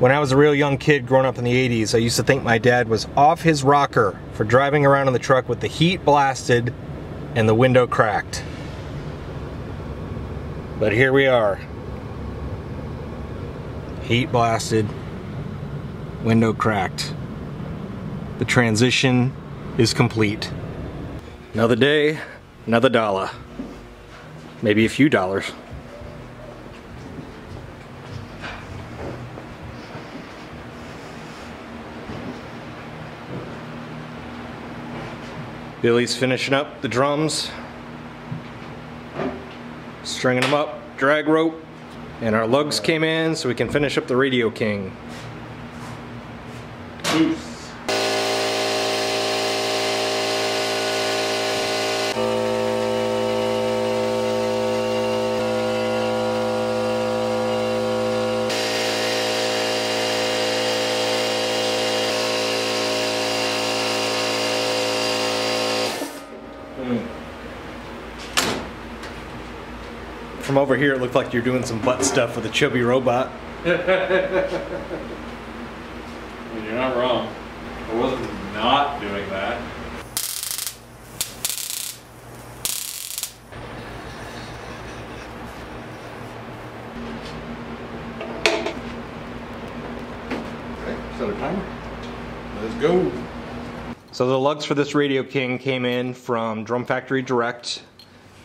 When I was a real young kid growing up in the 80s, I used to think my dad was off his rocker for driving around in the truck with the heat blasted and the window cracked. But here we are. Heat blasted, window cracked. The transition is complete. Another day, another dollar. Maybe a few dollars. Billy's finishing up the drums, stringing them up, drag rope, and our lugs came in so we can finish up the Radio King. From over here, it looked like you're doing some butt stuff with a chubby robot. I mean, you're not wrong. I wasn't not doing that. Okay, set a timer. Let's go. So the lugs for this Radio King came in from Drum Factory Direct.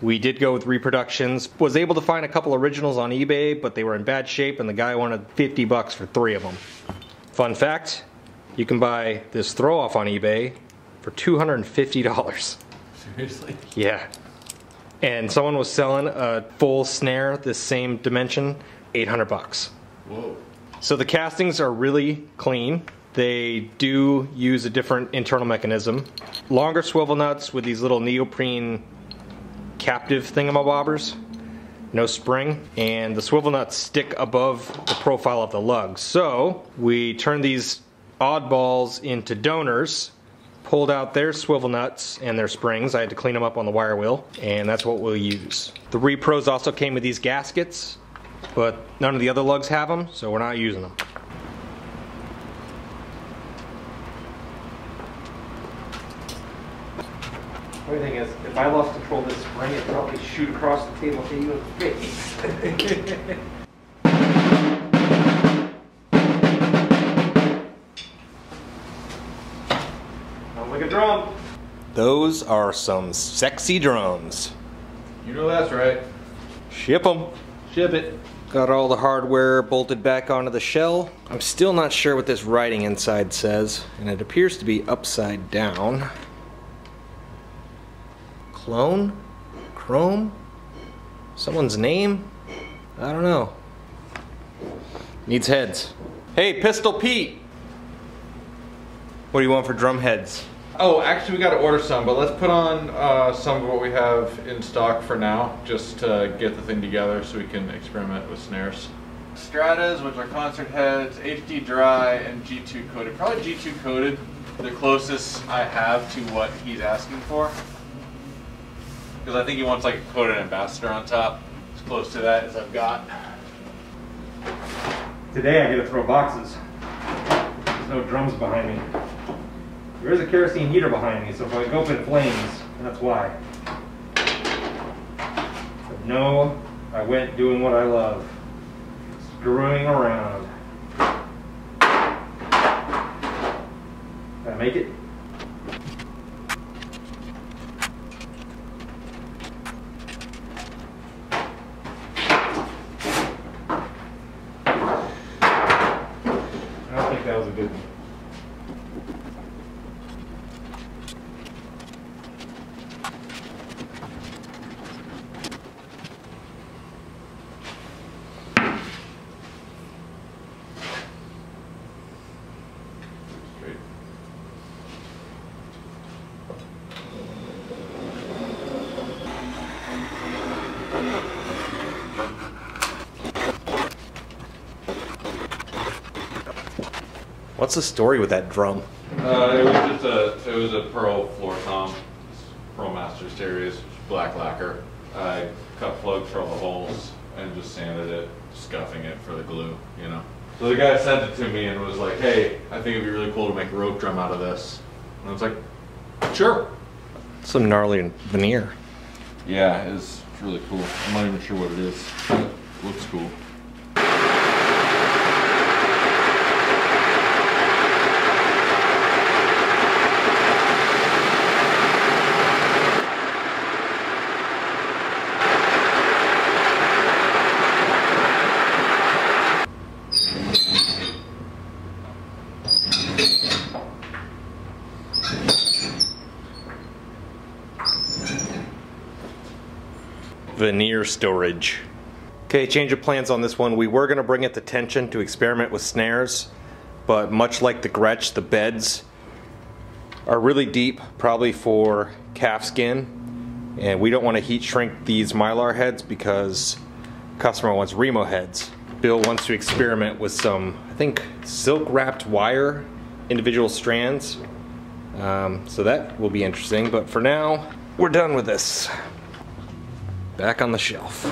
We did go with reproductions. Was able to find a couple originals on eBay, but they were in bad shape and the guy wanted 50 bucks for three of them. Fun fact, you can buy this throw off on eBay for $250. Seriously? Yeah. And someone was selling a full snare, this same dimension, 800 bucks. Whoa. So the castings are really clean. They do use a different internal mechanism. Longer swivel nuts with these little neoprene captive thingamabobbers. No spring, and the swivel nuts stick above the profile of the lug. So we turned these oddballs into donors, pulled out their swivel nuts and their springs. I had to clean them up on the wire wheel, and that's what we'll use. The repros also came with these gaskets, but none of the other lugs have them, so we're not using them. Funny thing is, I lost control of this spring, it'd probably shoot across the table to you in the face. Sounds like a drum. Those are some sexy drums. You know that's right. Ship them. Ship it. Got all the hardware bolted back onto the shell. I'm still not sure what this writing inside says, and it appears to be upside down. Clone? Chrome? Someone's name? I don't know. Needs heads. Hey, Pistol Pete! What do you want for drum heads? Oh, actually, we got to order some, but let's put on uh, some of what we have in stock for now, just to get the thing together so we can experiment with snares. Stratas, which are concert heads, HD dry, and G2 coated. Probably G2 coated, the closest I have to what he's asking for. Because I think he wants like a coated ambassador on top. As close to that as I've got. Today I get to throw boxes. There's no drums behind me. There is a kerosene heater behind me, so if I go up in flames, that's why. But no, I went doing what I love. Screwing around. Did I make it? What's the story with that drum? Uh, it was just a, it was a pearl floor tom, Pearl Master Series, black lacquer. I cut plugs for all the holes and just sanded it, scuffing it for the glue, you know. So the guy sent it to me and was like, hey, I think it'd be really cool to make a rope drum out of this. And I was like, sure. Some gnarly veneer. Yeah, it's really cool. I'm not even sure what it is. It looks cool. Veneer storage. Okay, change of plans on this one. We were gonna bring it to tension to experiment with snares, but much like the Gretsch, the beds are really deep, probably for calf skin, and we don't wanna heat shrink these Mylar heads because customer wants Remo heads. Bill wants to experiment with some, I think, silk wrapped wire, individual strands. Um, so that will be interesting, but for now, we're done with this. Back on the shelf.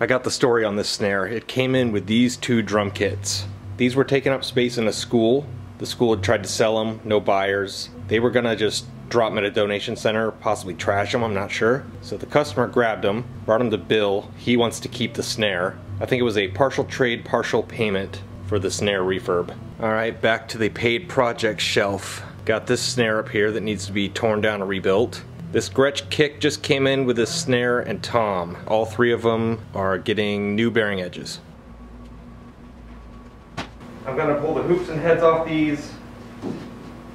I got the story on this snare. It came in with these two drum kits. These were taking up space in a school. The school had tried to sell them, no buyers. They were gonna just drop them at a donation center, possibly trash them, I'm not sure. So the customer grabbed them, brought them to Bill. He wants to keep the snare. I think it was a partial trade, partial payment for the snare refurb. All right, back to the paid project shelf. Got this snare up here that needs to be torn down and rebuilt. This Gretsch kick just came in with a snare and tom. All three of them are getting new bearing edges. I'm gonna pull the hoops and heads off these,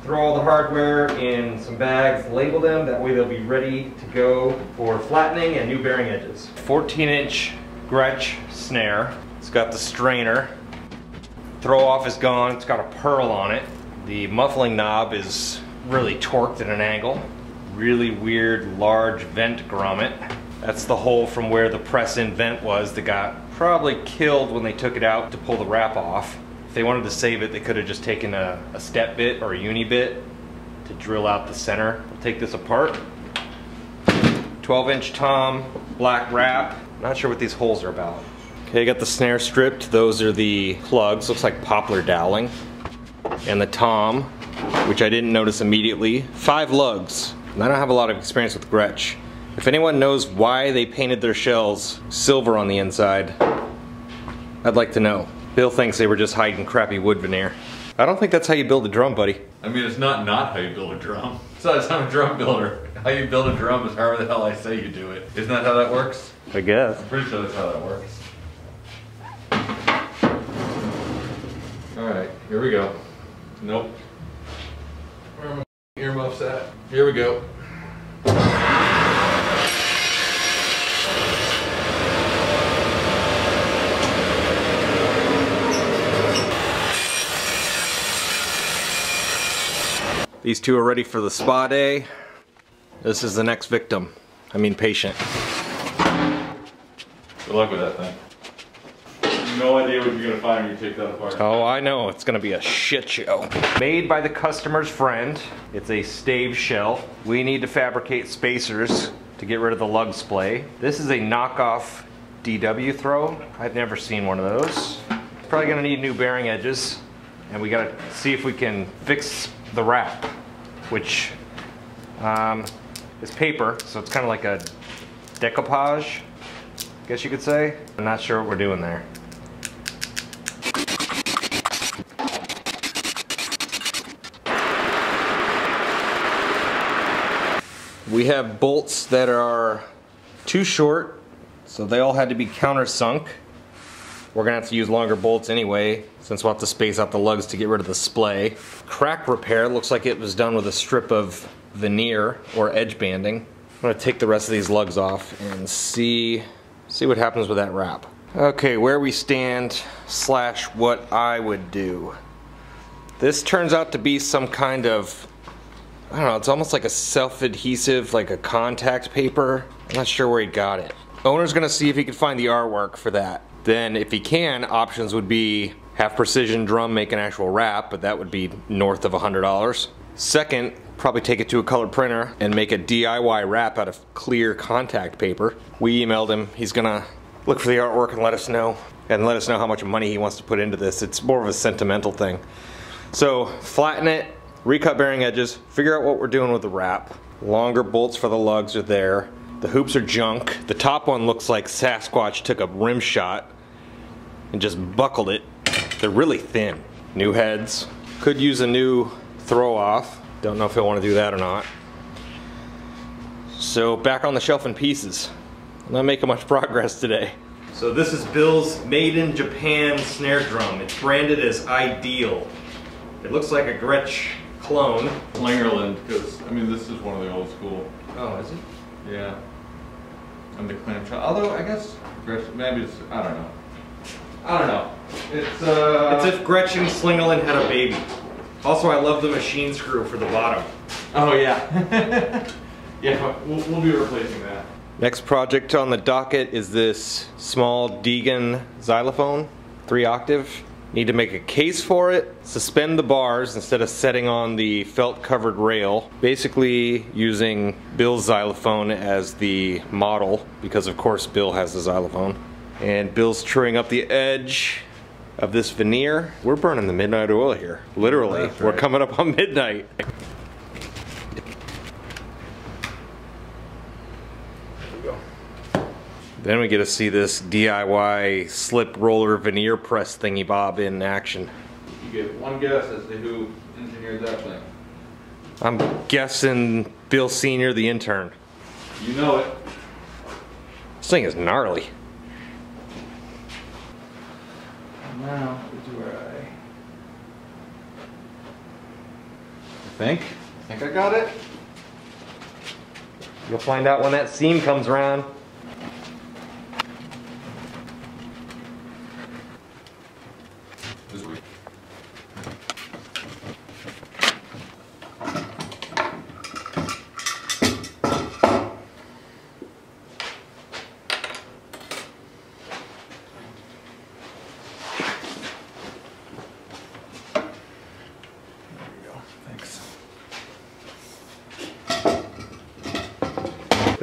throw all the hardware in some bags, label them, that way they'll be ready to go for flattening and new bearing edges. 14 inch Gretsch snare. It's got the strainer. Throw off is gone, it's got a pearl on it. The muffling knob is really torqued at an angle. Really weird large vent grommet. That's the hole from where the press-in vent was that got probably killed when they took it out to pull the wrap off. If they wanted to save it, they could have just taken a, a step bit or a uni bit to drill out the center. We'll take this apart. 12 inch tom, black wrap. Not sure what these holes are about. Okay, I got the snare stripped. Those are the plugs, looks like poplar dowling. And the tom, which I didn't notice immediately. Five lugs. And I don't have a lot of experience with Gretsch. If anyone knows why they painted their shells silver on the inside, I'd like to know. Bill thinks they were just hiding crappy wood veneer. I don't think that's how you build a drum, buddy. I mean, it's not not how you build a drum. Besides, I'm a drum builder. How you build a drum is however the hell I say you do it. Isn't that how that works? I guess. I'm pretty sure that's how that works. Alright, here we go. Nope. Where are my earmuffs at? Here we go. These two are ready for the spa day. This is the next victim. I mean patient. Good luck with that thing. No idea what you're gonna find when you take that apart. Oh, I know. It's gonna be a shit show. Made by the customer's friend. It's a stave shell. We need to fabricate spacers to get rid of the lug splay. This is a knockoff DW throw. I've never seen one of those. Probably gonna need new bearing edges. And we gotta see if we can fix the wrap, which um, is paper, so it's kind of like a decoupage, I guess you could say. I'm not sure what we're doing there. We have bolts that are too short, so they all had to be countersunk. We're gonna have to use longer bolts anyway, since we'll have to space out the lugs to get rid of the splay. Crack repair looks like it was done with a strip of veneer or edge banding. I'm gonna take the rest of these lugs off and see, see what happens with that wrap. Okay, where we stand slash what I would do. This turns out to be some kind of, I don't know, it's almost like a self-adhesive, like a contact paper. I'm not sure where he got it. Owner's gonna see if he can find the artwork for that. Then if he can, options would be have precision drum make an actual wrap, but that would be north of $100. Second, probably take it to a color printer and make a DIY wrap out of clear contact paper. We emailed him, he's gonna look for the artwork and let us know. And let us know how much money he wants to put into this. It's more of a sentimental thing. So flatten it, recut bearing edges, figure out what we're doing with the wrap. Longer bolts for the lugs are there. The hoops are junk. The top one looks like Sasquatch took a rim shot and just buckled it. They're really thin. New heads. Could use a new throw off. Don't know if he'll want to do that or not. So back on the shelf in pieces. Not making much progress today. So this is Bill's Made in Japan snare drum. It's branded as Ideal. It looks like a Gretsch clone. Slingerland, because I mean this is one of the old school. Oh, is it? Yeah. And the clamshell. Although I guess maybe it's I don't know. I don't know. It's uh. It's if Gretsch and Slingerland had a baby. Also, I love the machine screw for the bottom. Oh yeah. yeah, we'll, we'll be replacing that. Next project on the docket is this small Deagan xylophone, three octave. Need to make a case for it, suspend the bars instead of setting on the felt covered rail. Basically using Bill's xylophone as the model, because of course Bill has the xylophone. And Bill's truing up the edge of this veneer. We're burning the midnight oil here, literally. That's We're coming up on midnight. Then we get to see this DIY slip roller veneer press thingy bob in action. You get one guess as to who engineered that thing. I'm guessing Bill Senior, the intern. You know it. This thing is gnarly. Now, do I? I think. I think I got it. You'll find out when that seam comes around.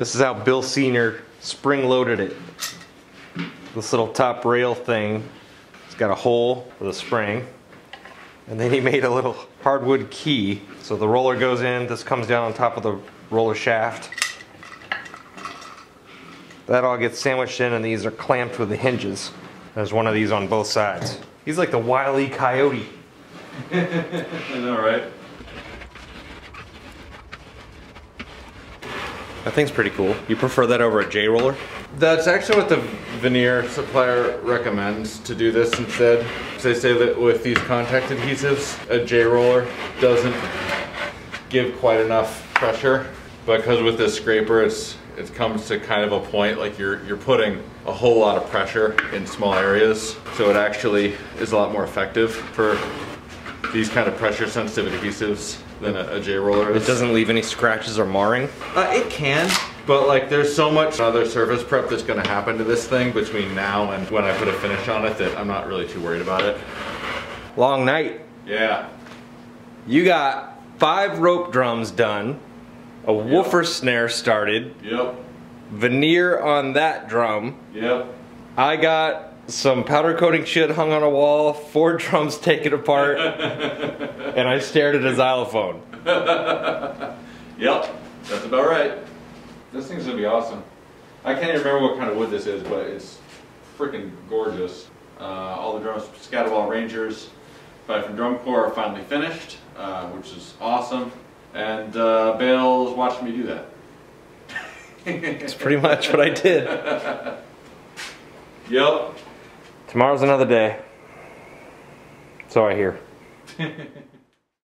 This is how Bill Senior spring loaded it. This little top rail thing, it's got a hole for the spring. And then he made a little hardwood key. So the roller goes in, this comes down on top of the roller shaft. That all gets sandwiched in and these are clamped with the hinges. There's one of these on both sides. He's like the Wile E. Coyote. I know, right? That thing's pretty cool. You prefer that over a J roller? That's actually what the veneer supplier recommends to do this instead. They say that with these contact adhesives, a J roller doesn't give quite enough pressure. But because with this scraper, it's it comes to kind of a point like you're you're putting a whole lot of pressure in small areas. So it actually is a lot more effective for these kind of pressure sensitive adhesives than a, a J roller is. It doesn't leave any scratches or marring. Uh, it can, but like there's so much other surface prep that's gonna happen to this thing between now and when I put a finish on it that I'm not really too worried about it. Long night. Yeah. You got five rope drums done, a woofer snare started, Yep. veneer on that drum. Yep. I got some powder coating shit hung on a wall, four drums taken apart, and I stared at a xylophone. Yep. That's about right. This thing's gonna be awesome. I can't even remember what kind of wood this is, but it's freaking gorgeous. Uh, all the drums, Scatterball Rangers by from Drum Corps are finally finished, uh, which is awesome. And uh, Bale's watching me do that. That's pretty much what I did. Yep. Tomorrow's another day. So I hear.